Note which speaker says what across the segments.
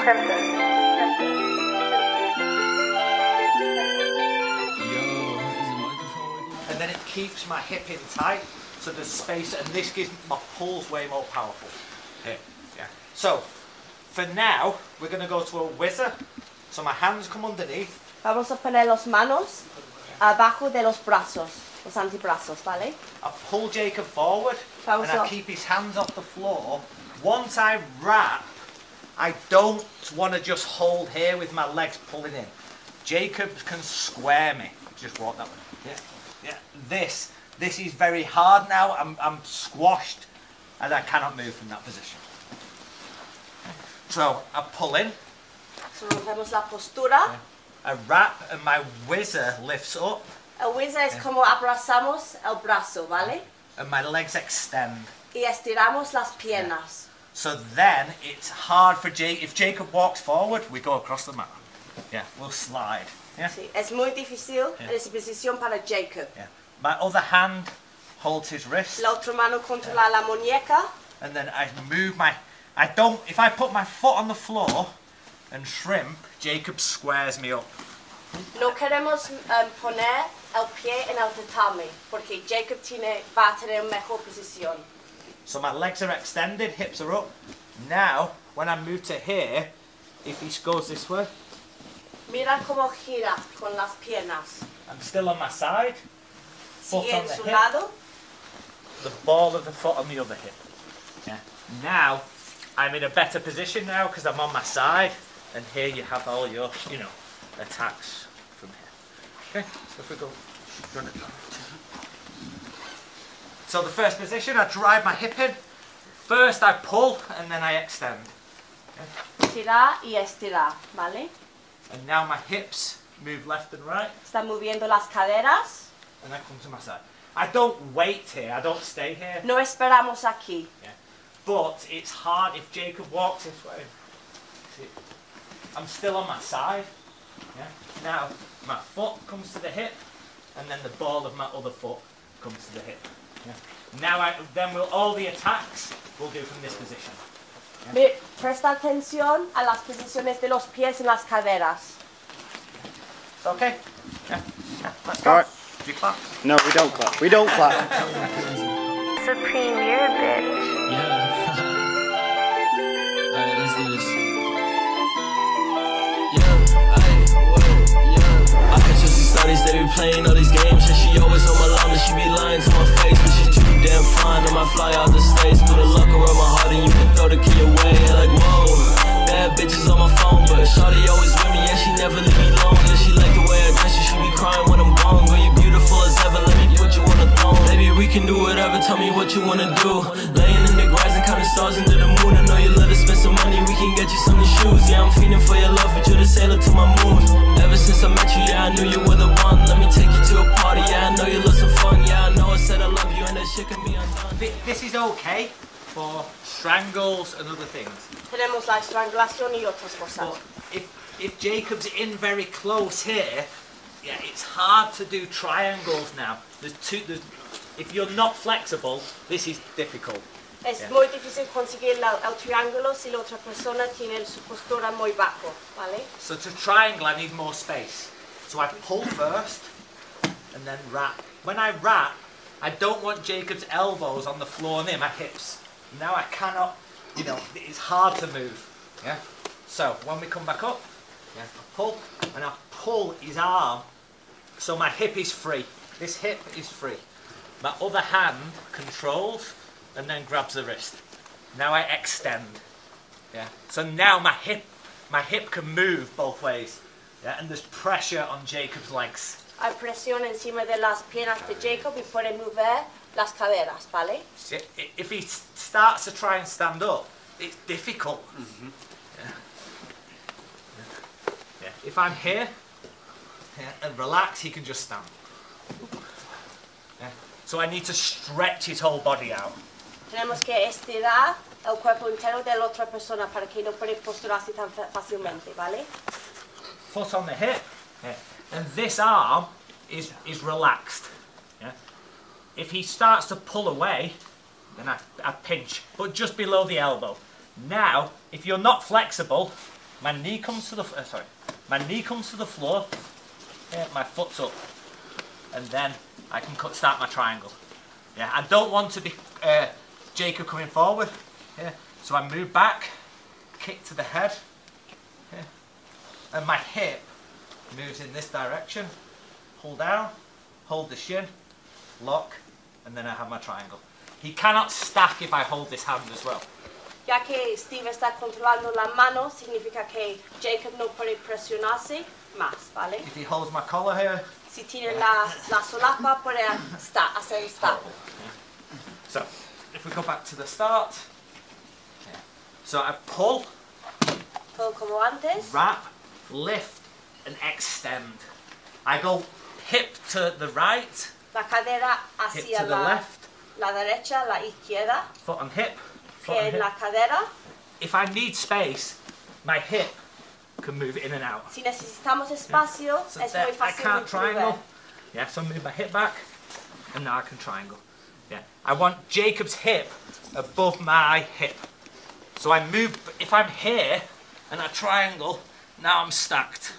Speaker 1: And then it keeps my hip in tight, so there's space, and this gives my pulls way more powerful. Here, yeah. So, for now, we're going to go to a whizzer. So my hands come underneath,
Speaker 2: Vamos a poner las manos abajo de los brazos, los antebrazos, ¿vale?
Speaker 1: I pull Jacob forward,
Speaker 2: Vamos
Speaker 1: and I keep his hands off the floor. Once I wrap, I don't want to just hold here with my legs pulling in. Jacob can square me. Just walk that way. Yeah, yeah. This, this is very hard now. I'm, I'm squashed, and I cannot move from that position. So I pull in,
Speaker 2: So nos vemos la postura.
Speaker 1: I wrap, and my whizzer lifts up,
Speaker 2: El whizzer es como abrazamos el brazo, ¿vale?
Speaker 1: and my legs extend.
Speaker 2: Y estiramos las piernas.
Speaker 1: So then it's hard for Jake. If Jacob walks forward, we go across the mat. Yeah, we'll slide. Yeah,
Speaker 2: Sí, es muy difícil
Speaker 1: Yeah.
Speaker 2: esa posición para Jacob.
Speaker 1: yeah. My other hand holds his wrist,
Speaker 2: La otra mano controla la muñeca.
Speaker 1: and then I move my. I don't. If I put my foot on the floor and shrimp, Jacob squares me up.
Speaker 2: No queremos em, poner el pie en el tatami, porque Jacob tiene, va a tener mejor posición.
Speaker 1: So my legs are extended, hips are up. Now, when I move to here, if he goes this way,
Speaker 2: Mira cómo gira con las piernas.
Speaker 1: I'm still on my side. Foot
Speaker 2: Sigue
Speaker 1: on the hip.
Speaker 2: lado.
Speaker 1: the ball of the foot on the other hip. Yeah. Now, I'm in a better position now because I'm on my side, and here you have all your, you know, attacks from here. Okay, so if we go, run it down. So the first position, I drive my hip in. First I pull, and then I extend.
Speaker 2: Tirar y estirar, ¿vale?
Speaker 1: And now my hips move left and right,
Speaker 2: Está moviendo las caderas.
Speaker 1: and I come to my side. I don't wait here, I don't stay here.
Speaker 2: No esperamos aquí. Yeah.
Speaker 1: But it's hard if Jacob walks this way. See, I'm still on my side. Yeah. Now my foot comes to the hip, and then the ball of my other foot comes to the hip. Yeah. Now I then will all the attacks we'll do from this position.
Speaker 2: Mi- Presta atención a las posiciones de los pies en las caderas.
Speaker 1: It's okay. Yeah. yeah. Let's go.
Speaker 3: All right.
Speaker 1: Do you clap?
Speaker 3: No, we don't clap. We don't clap.
Speaker 2: Supreme, you're a bitch.
Speaker 4: Yeah. Alright, let's do this. Studies, they be playing all these games. And she always on my line, and she be lying to my face. But she's too damn fine, I might fly out the states. Put a lock around my heart, and you can throw the key away. Like, whoa, bad bitches on my phone. But Shawty always with me, and she never leave me alone. Yeah, she like the way I dress, she should be crying when I'm gone. Girl, you beautiful as ever, let me put you on the throne. Baby, we can do whatever, tell me what you wanna do.
Speaker 1: Okay for strangles and other things.
Speaker 2: Tenemos la estrangulación y otras cosas.
Speaker 1: But if if Jacob's in very close here, yeah, it's hard to do triangles now. There's two. There's, if you're not flexible, this is difficult.
Speaker 2: Es
Speaker 1: Yeah.
Speaker 2: muy difícil conseguir la- el triángulo si la otra persona tiene su postura muy bajo, ¿vale?
Speaker 1: So to triangle, I need more space. So I pull first, and then wrap. When I wrap, I don't want Jacob's elbows on the floor near my hips. Now I cannot. You know, it's hard to move. Yeah. So when we come back up, yeah, I pull, and I pull his arm, so my hip is free. This hip is free. My other hand controls and then grabs the wrist. Now I extend. Yeah. So now my hip, my hip can move both ways. Yeah. And there's pressure on Jacob's legs.
Speaker 2: Hay presión encima de las piernas de Jacob y puede mover las caderas, ¿vale?
Speaker 1: I- If he starts to try and stand up, it's difficult. Yeah. Yeah. If I'm here yeah, and relax, he can just stand. Yeah. So I need to stretch his whole body out.
Speaker 2: Tenemos que estirar el cuerpo entero de la otra persona para que no pueda posturarse tan fácilmente, ¿vale?
Speaker 1: foot on the hip, yeah. And this arm is is relaxed. Yeah. If he starts to pull away, then I, I pinch, but just below the elbow. Now, if you're not flexible, my knee comes to the uh, sorry, my knee comes to the floor. Yeah, my foot's up, and then I can cut, start my triangle. Yeah, I don't want to be uh, Jacob coming forward. Yeah, so I move back, kick to the head, yeah, and my hip moves in this direction. Pull down, hold the shin, lock, and then I have my triangle. He cannot stack if I hold this hand as well.
Speaker 2: Ya que Steve está controlando la mano, significa que Jacob no puede presionarse más, ¿vale?
Speaker 1: If he holds my collar here,
Speaker 2: Si tiene la, la solapa, puede sta- hacer
Speaker 1: horrible. yeah. Oh, so, if we go back to the start, so I pull,
Speaker 2: Todo como antes.
Speaker 1: wrap, lift, and extend. I go hip to the right,
Speaker 2: La cadera
Speaker 1: hip
Speaker 2: hacia
Speaker 1: to the
Speaker 2: la,
Speaker 1: left,
Speaker 2: la derecha, la izquierda.
Speaker 1: foot on hip, foot on hip.
Speaker 2: la cadera.
Speaker 1: If I need space, my hip can move in and out.
Speaker 2: Si necesitamos espacio,
Speaker 1: So
Speaker 2: es
Speaker 1: there,
Speaker 2: muy
Speaker 1: I can't triangle. Yeah, so I move my hip back, and now I can triangle. Yeah, I want Jacob's hip above my hip. So I move. If I'm here and I triangle, now I'm stacked.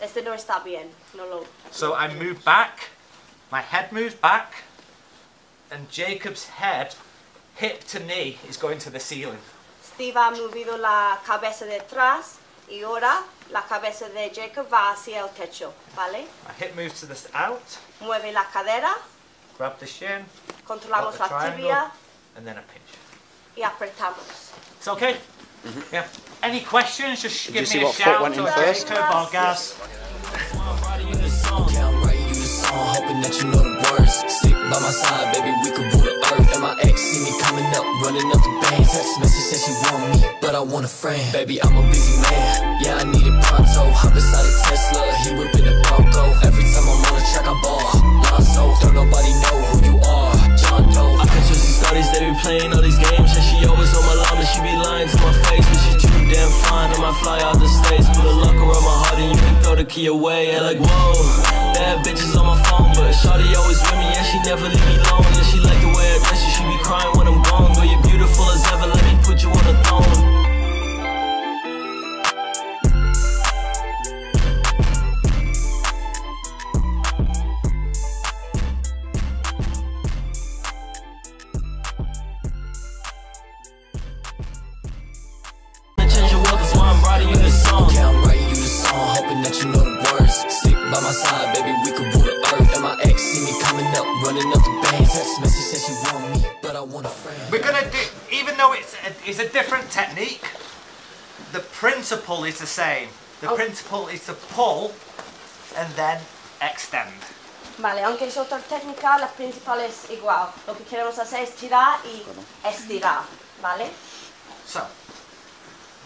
Speaker 2: Este no está bien. No lo.
Speaker 1: So I move back. My head moves back, and Jacob's head, hip to knee, is going to the ceiling.
Speaker 2: Steve ha movido la cabeza detrás y ahora la cabeza de Jacob va hacia el techo, ¿vale?
Speaker 1: My hip moves to the out.
Speaker 2: Mueve la cadera,
Speaker 1: Grab the shin,
Speaker 2: controlamos
Speaker 1: the
Speaker 2: la
Speaker 1: triangle.
Speaker 2: tibia
Speaker 1: and then a pinch.
Speaker 2: y apretamos.
Speaker 1: It's okay? Mm-hmm. Yeah. Any questions? Just
Speaker 3: you
Speaker 1: give
Speaker 3: see
Speaker 1: me a
Speaker 3: what
Speaker 1: shout
Speaker 3: went in
Speaker 1: or
Speaker 3: first?
Speaker 1: Jacob or Gaz.
Speaker 4: Yeah, I'm writing you the song, hoping that you know the words. Stick by my side, baby, we could rule the earth. And my ex see me coming up, running up the band. Text message said she want me, but I want a friend. Baby, I'm a busy man. Yeah, I need it pronto. Hop inside a Tesla, he whipping the Bronco. Every time I'm on the track, I ball. Lonzo, don't nobody know who you are. John Doe. I catch her some studies, they be playing all these games. I fly out the states, put a lock around my heart, and you can throw the key away. And like, whoa, bad bitches on my phone, but Shawty always with me, and she never leave me alone. And she like
Speaker 1: though it's a, it's a different technique, the principle is the same. The
Speaker 2: Oh.
Speaker 1: principle is to pull and then extend.
Speaker 2: Vale, aunque es otra técnica, la principal es igual. Lo que queremos hacer es tirar y estirar, ¿vale?
Speaker 1: So,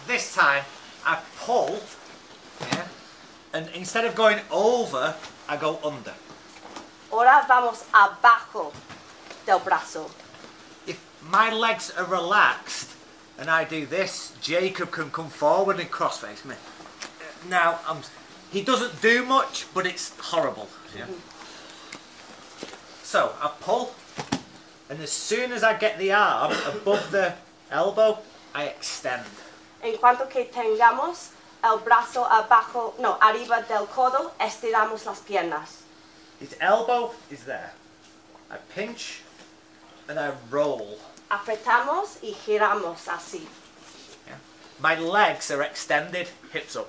Speaker 1: this time I pull, yeah, and instead of going over, I go under.
Speaker 2: Ahora vamos abajo del brazo.
Speaker 1: If my legs are relaxed and I do this, Jacob can come forward and crossface me. Now, I'm, he doesn't do much, but it's horrible. Yeah. So, I pull, and as soon as I get the arm above the elbow, I extend.
Speaker 2: En cuanto que tengamos el brazo abajo, no, arriba del codo, estiramos las piernas.
Speaker 1: His elbow is there. I pinch, and I roll.
Speaker 2: Apretamos y giramos así.
Speaker 1: My legs are extended, hips up.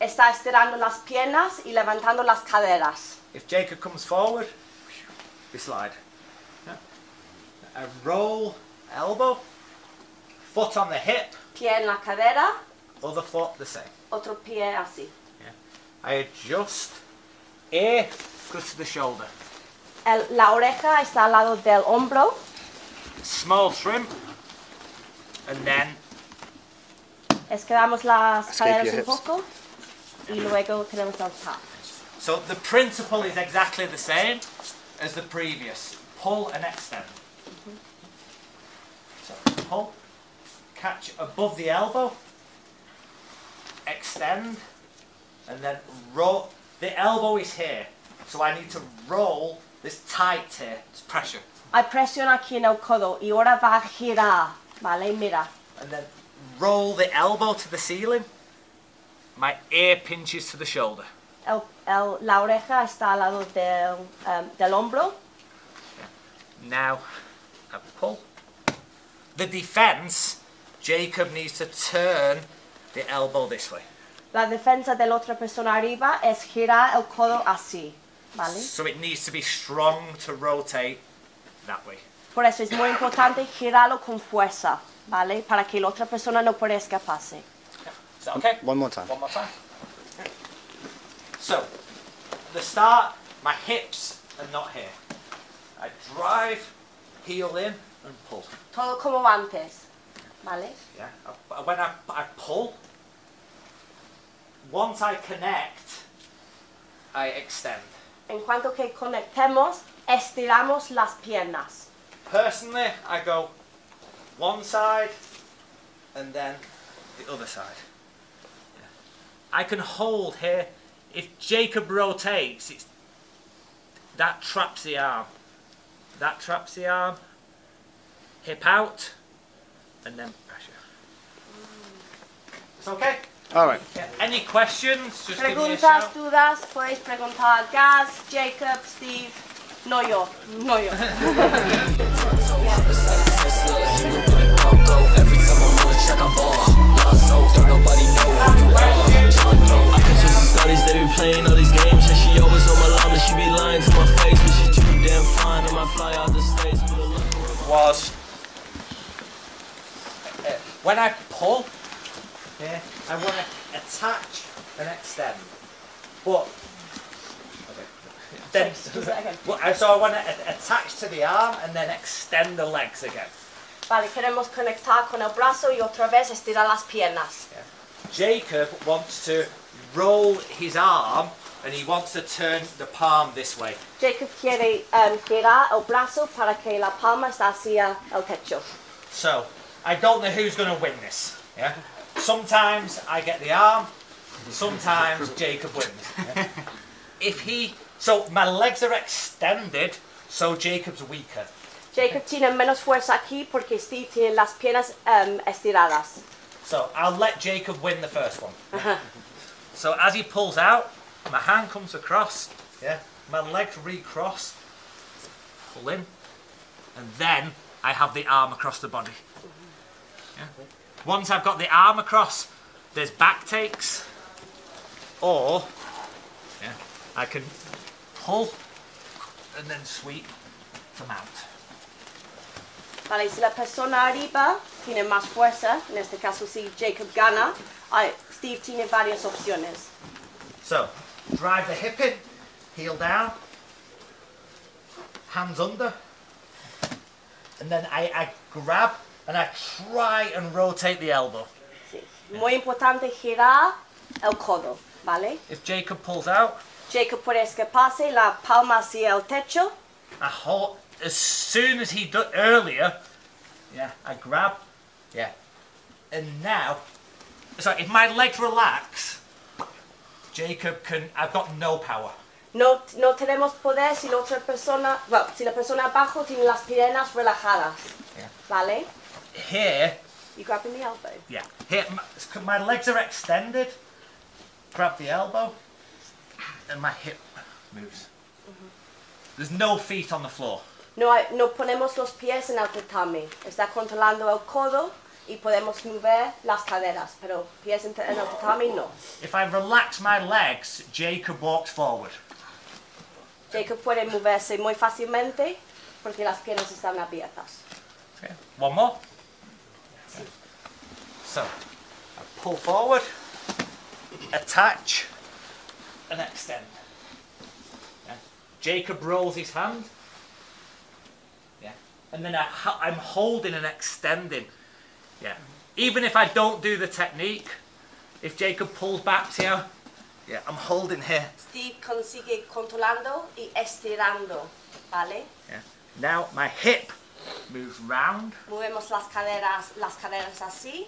Speaker 2: Está estirando las piernas y levantando las caderas.
Speaker 1: If Jacob comes forward, we slide. Yeah. I roll, elbow, foot on the hip,
Speaker 2: Pie en la cadera,
Speaker 1: other foot the same.
Speaker 2: otro pie así.
Speaker 1: I adjust, ear goes to the shoulder.
Speaker 2: El- la oreja está al lado del hombro.
Speaker 1: Small shrimp, and then
Speaker 2: Esquivamos las
Speaker 3: Escape
Speaker 2: caderas
Speaker 3: your
Speaker 2: un
Speaker 3: hips.
Speaker 2: poco y luego tenemos el tap.
Speaker 1: so the principle is exactly the same as the previous. Pull and extend. So pull, catch above the elbow, extend, and then roll. The elbow is here, so I need to roll this tight here. It's pressure,
Speaker 2: Hay presión aquí en el codo y ahora va a girar, ¿vale? Mira,
Speaker 1: and then roll the elbow to the ceiling, my ear pinches to the shoulder.
Speaker 2: El, el- la oreja está al lado del, um, del hombro.
Speaker 1: Now, I pull. The defense, Jacob needs to turn the elbow this way.
Speaker 2: La defensa de la otra persona arriba es girar el codo así, ¿vale?
Speaker 1: So it needs to be strong to rotate that way.
Speaker 2: Por eso es muy importante girarlo con fuerza, ¿vale? Para que la otra persona no pueda escaparse.
Speaker 1: Is that okay?
Speaker 3: One more time.
Speaker 1: One more time. So, the start, my hips are not here. I drive, heel in, and pull.
Speaker 2: Todo como antes, ¿vale?
Speaker 1: Yeah. Uh, when I, I pull, once I connect, I extend.
Speaker 2: En cuanto que conectemos, estiramos las piernas.
Speaker 1: Personally, I go one side and then the other side. I can hold here. If Jacob rotates, it's that traps the arm. That traps the arm. Hip out, and then pressure. It's okay.
Speaker 3: All right.
Speaker 1: Yeah. Any questions? Just give me a
Speaker 2: Preguntas, dudas, podéis preguntar a Gaz, Jacob, Steve, no yo, no yo.
Speaker 4: Every time I'm on the track, I ball. Nah, so don't nobody know who you are. I can just the studies, they be playing all these games. And she always on my line, she be lying to my face. But she too damn fine, I might fly out the states. Put a look on
Speaker 1: was uh, when I pull, yeah, I want to attach and extend, but okay, then so I want to attach to the arm and then extend the legs again.
Speaker 2: Vale, queremos conectar con el brazo y otra vez estirar las piernas.
Speaker 1: Jacob wants to roll his arm and he wants to turn the palm this way.
Speaker 2: Jacob quiere um, girar el brazo para que la palma está hacia el techo.
Speaker 1: So I don't know who's going to win this. Yeah. Sometimes I get the arm. Sometimes Jacob wins. yeah. If he, so my legs are extended, so Jacob's weaker.
Speaker 2: Jacob tiene menos fuerza aquí porque Steve tiene las piernas um, estiradas.
Speaker 1: So I'll let Jacob win the first one. So as he pulls out, my hand comes across. Yeah. My legs recross. Pull in, and then I have the arm across the body. Yeah. Once I've got the arm across, there's back takes, or yeah, I can pull and then sweep to mount.
Speaker 2: Vale, si la persona arriba tiene más fuerza, en este caso si Jacob gana, ay, Steve tiene varias opciones.
Speaker 1: So, drive the hip in, heel down, hands under, and then I, I grab and I try and rotate the elbow.
Speaker 2: Sí. Muy importante girar el codo, ¿vale?
Speaker 1: If Jacob pulls out,
Speaker 2: Jacob puede escaparse, la palma hacia el techo,
Speaker 1: I hold as soon as he did earlier. Yeah, I grab. Yeah, and now, so if my legs relax, Jacob can. I've got no power.
Speaker 2: no, no tenemos poder si la otra persona, bueno, si la persona abajo tiene las piernas relajadas,
Speaker 1: Yeah.
Speaker 2: ¿vale?
Speaker 1: Here,
Speaker 2: You grabbing the elbow.
Speaker 1: Yeah. Here, my, my legs are extended. Grab the elbow, and my hip moves. Mm-hmm. There's no feet on the floor.
Speaker 2: No, no ponemos los pies en el tatami. Está controlando el codo y podemos mover las caderas, pero pies en, en el tatami no.
Speaker 1: If I relax my legs, Jacob walks forward.
Speaker 2: Jacob puede moverse muy fácilmente porque las piernas están abiertas.
Speaker 1: Okay. One more. So, I pull forward, attach, and extend. Yeah. Jacob rolls his hand. Yeah. And then I, I'm holding and extending. Yeah. Even if I don't do the technique, if Jacob pulls back, see how? Yeah, I'm holding here.
Speaker 2: Steve consigue controlando y estirando, ¿vale?
Speaker 1: Yeah. Now my hip moves round,
Speaker 2: Movemos las caderas, las caderas así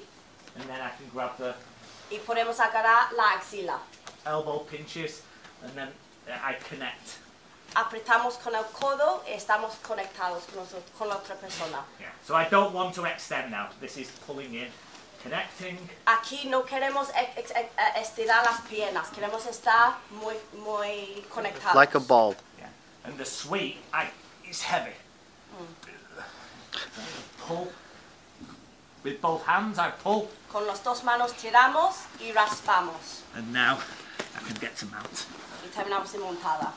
Speaker 1: and then I can grab the
Speaker 2: y podemos agarrar la axila.
Speaker 1: elbow pinches, and then I connect.
Speaker 2: Apretamos con el codo y estamos conectados con, nosotros- con la otra persona.
Speaker 1: Yeah. So I don't want to extend now. This is pulling in. connecting.
Speaker 2: Aquí no queremos eh, estirar las piernas, queremos estar muy, muy conectados.
Speaker 3: Like a ball.
Speaker 1: Yeah. And the sweep, I, it's heavy. Pull. With both hands, I pull.
Speaker 2: Con las dos manos tiramos y raspamos.
Speaker 1: And now I can get to mount.
Speaker 2: Y terminamos de montada.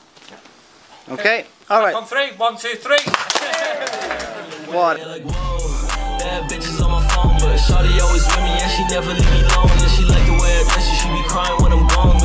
Speaker 3: Okay. All right.
Speaker 1: On three, one, two, three.
Speaker 3: One.
Speaker 4: Yeah, like, whoa. Bad bitches on my phone, but Shawty always with me, and she never leave me alone. Yeah, she like the way I dress, you should be crying when I'm gone.